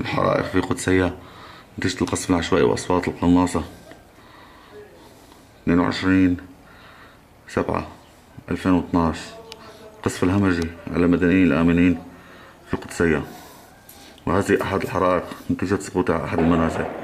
الحرائق في قدسية نتيجة القصف العشوائي وأصوات القناصة. 22 سبعة 2012 قصف الهمجي على المدنيين الآمنين في القدسية وهذه أحد الحرائق نتيجة سقوط أحد المنازل